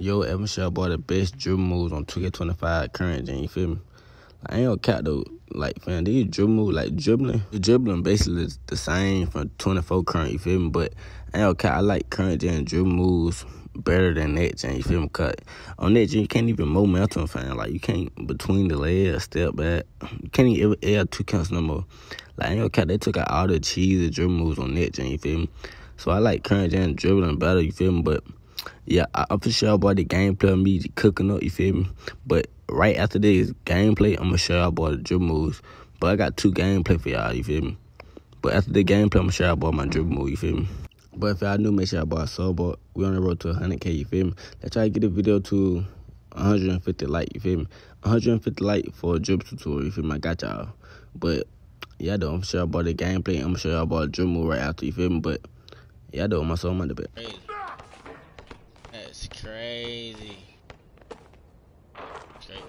Yo, Evan Shaw bought the best dribble moves on 2K25 current gen, you feel me? I ain't gonna cap though. Like, fam, these dribble moves, like dribbling, the dribbling basically is the same from 24 current, you feel me? But I ain't gonna cap, I like current gen dribble moves better than that gen, you feel me? Cut on that gen, you can't even momentum, fam. Like, you can't between the legs, step back. You can't even air two counts no more. Like, I ain't gonna cap, they took out all the cheesy dribble moves on that gen, you feel me? So I like current gen dribbling better, you feel me? But yeah, I, am for sure about the gameplay of me cooking up, you feel me? But right after this gameplay, I'm gonna show y'all about the dribble moves. But I got two gameplay for y'all, you feel me? But after the gameplay, I'm gonna show y'all about my dribble move, you feel me? But if y'all new, make sure y'all bought a sub but We on the road to 100K, you feel me? Let's try to get the video to 150 like, you feel me? 150 like for a dribble tutorial, you feel me? I got y'all. But yeah, though, I'm sure about the gameplay. I'm show y'all about the dribble move right after, you feel me? But yeah, though, my soul, my the bit. That's crazy. Straight.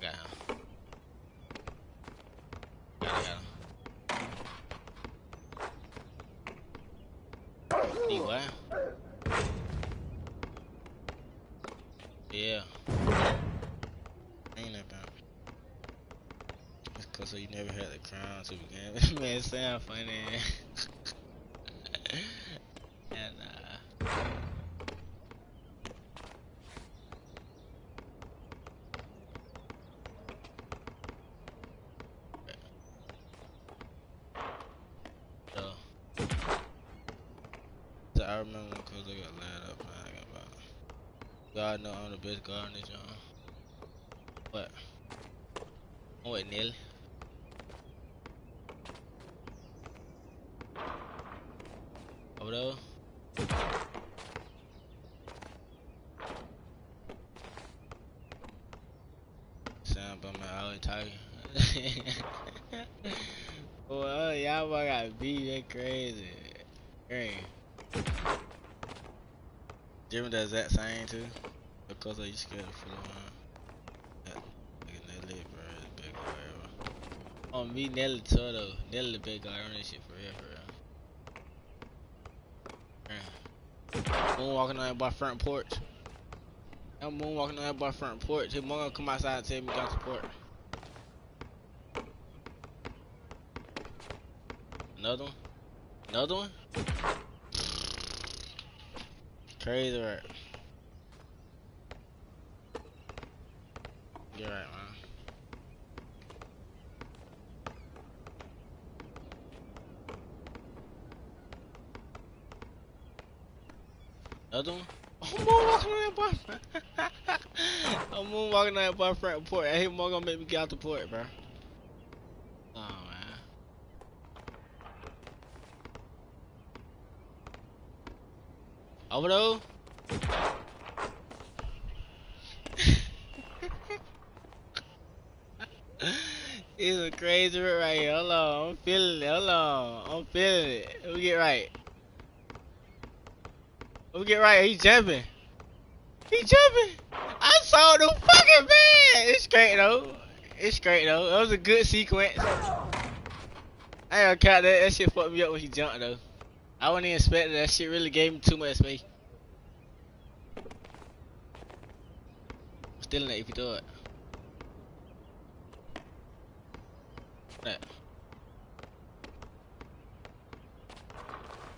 Got him. Got him, got him. He what? Yeah. Ain't that bad. It's cause so you never had the crown to begin with. Man, sound funny. and uh I remember because I got laid up, man. I got about. God know I'm the best guard in this joint. What? I'm with. Sound by my alley tiger. Boy, oh, y'all got beat, that crazy. Crazy. Jimmy does that same too. Because are you scared of fooling around? That nigga Nelly, bro, big. On oh, me, Nelly Toto. Nelly the big guy on this shit for real, for real. Moonwalking on that by front porch. I'm moonwalking on that by front porch. Mom gonna come outside and tell me got support. Another one? Another one? Crazy right. You're right, man. Another one? I'm moonwalking on that boyfriend. I'm moonwalking on that boyfriend port. I hate more gonna make me get out the port, bro. Oh man. Though. It's a crazy right here. Hold on, I'm feeling it. Hold on, I'm feeling it. Let me get right. Let me get right. He jumping. He jumping. I saw the fucking man. It's great though. It's great though. That was a good sequence. I gonna count that. That shit fucked me up when he jumped though. I wasn't even expecting that shit. Really gave him too much space. Still in it if you do it. That.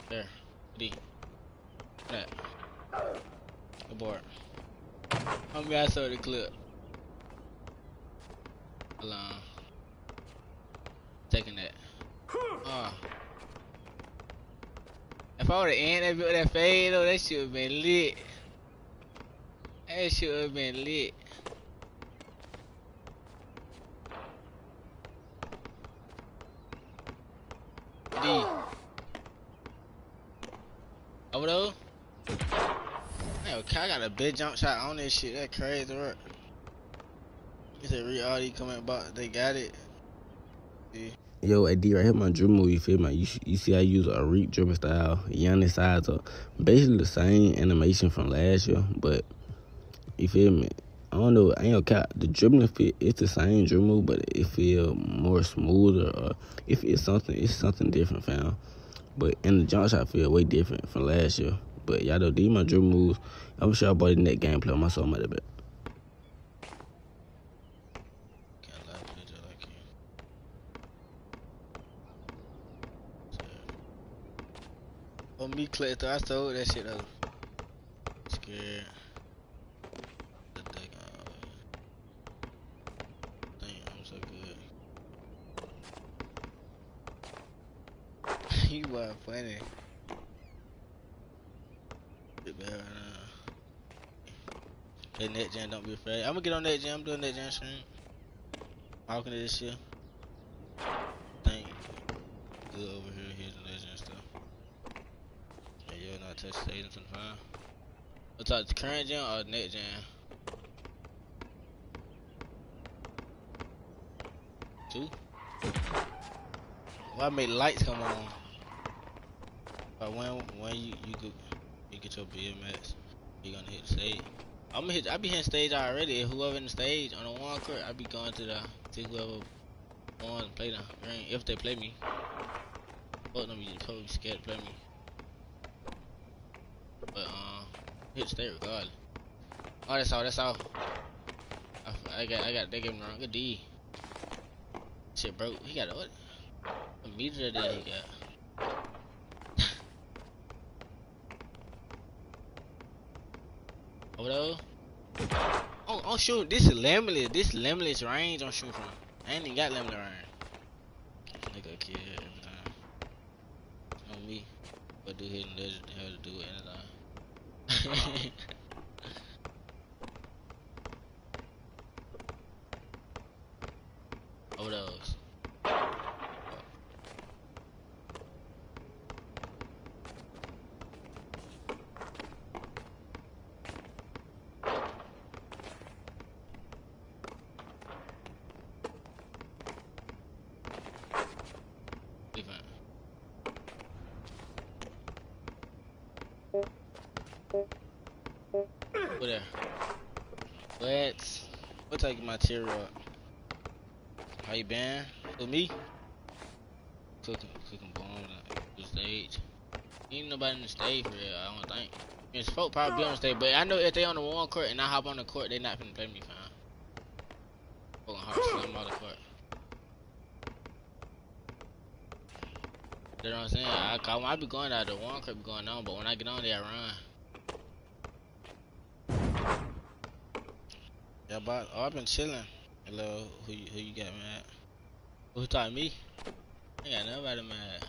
There. D. That. Abort. I'm gonna show the clip. Hold on. Taking that. Uh. If I would've ended that that fade though, that shit would've been lit. That shit would've been lit. D. Oh, Over though? Hey, okay, I got a big jump shot on this shit. That crazy work. You said re coming about, they got it. See? Yo, AD, right here, my dribble you feel me? You, you see I use a Reek dribble style, Giannis size up. Basically the same animation from last year, but you feel me? I don't know, I ain't gonna cap. The dribbling fit, it's the same dribble but it feel more smoother, or if it's something, it's something different, fam. But in the jump shot, feel way different from last year. But y'all know these my dribble moves. I'm sure I bought the net gameplay on my soul my bit. Got a lot of pictures like you. So, on me, though, I sold that shit though. Scared. Damn, uh, I'm so good. you was funny. Get better now. Hey, net jam, don't be afraid. I'm gonna get on that jam. I'm doing that jam stream. Talking to this shit. Thank you. Good over here, here's the legend and stuff. Touch stage until fine. What's up, the current jam or net jam? Two? Why make lights come on? But when when you you go you get your BMX, you gonna hit stage. I'm gonna hit. I be hitting stage already. Whoever in the stage on the one court, I be going to the to whoever to play the green if they play me. Fuck them, you probably scared to play me. But um, hit stage regardless. Oh, that's all. That's all. I, I got. I got. They gave me wrong. Good D. Shit broke. He got a what? A meter that he got. Over there. Oh, oh, shoot. This is limitless. This limitless range I'm shooting from. I ain't even got limitless range. Nigga kid. On me. But do hidden legend how to do it anytime. Over those. There. Let's. We'll take my tier up. How you been? With me? Cooking, cooking on the stage. Ain't nobody in the stage for real, I don't think. It's folk probably be on the stage, but I know if they on the one court and I hop on the court, they not finna play me fine. Fucking hard slam out the court. You know what I'm saying? I, I, I be going out the one court be going on, but when I get on there, I run. Yeah, but oh, I've been chilling. Hello, who you, who you got mad? Who taught me? I got nobody mad.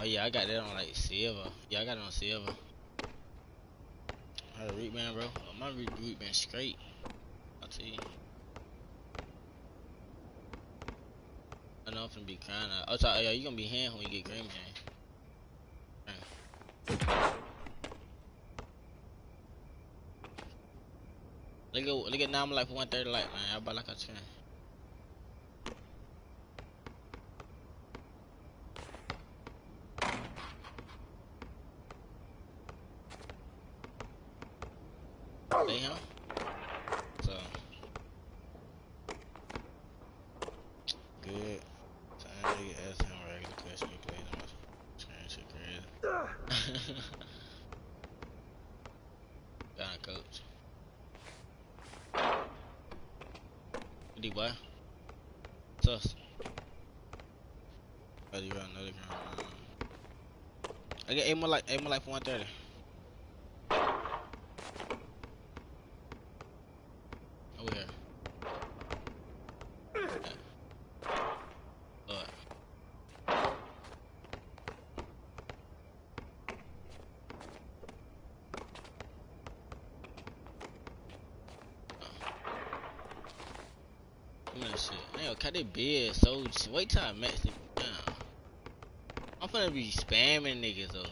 Oh yeah, I got that on like silver. Yeah, I got it on silver. I had a root band, bro. Oh, my root, root band straight. I'll tell you. I know I'm finna be crying. out. Oh, so, yeah, you gonna be hand when you get green game. Look at look at now I'm like 130 light man. I buy like a 10. They him? So good. Time to ask him a regular question. He plays on my screen shit a coach. D boy. Sus. You got another ground. I get eight more like eight more like for 130. Over here. Yeah. Lord. Give me that shit. Gonna cut that bed so wait till I max it down. I'm finna be spamming niggas though.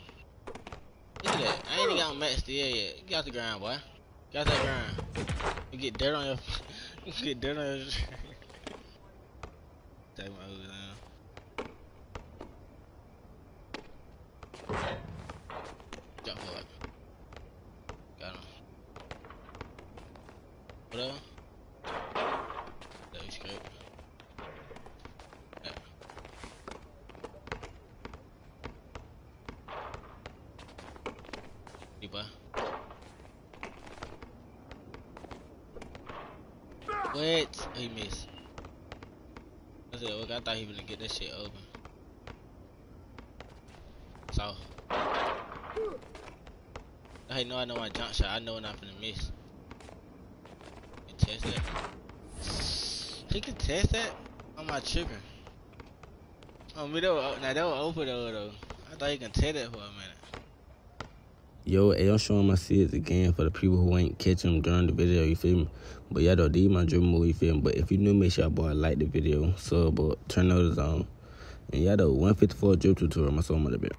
Look at that. I ain't even got max still yet. Get out the ground, boy. Get out that ground. You get dirt on your you get dirt on your Take my hood down. Jump forward. Got him. What up? That was great. boy. What? Oh, he missed. I said, look, I thought he was gonna get that shit open. So. Hey, no, I know my jump shot. I know when I'm gonna miss. He can test that. He can test that on my trigger. Oh, me, was, now that was open though, though. I thought he can test that for a minute. Yo, hey, I'm showing my seeds again for the people who ain't catch them during the video, you feel me? But yeah, though, these my dream move, you feel me? But if you new, make sure y'all boy like the video, sub, but turn those on. And yeah, though, 154 drip tutorial, my soul mother bit.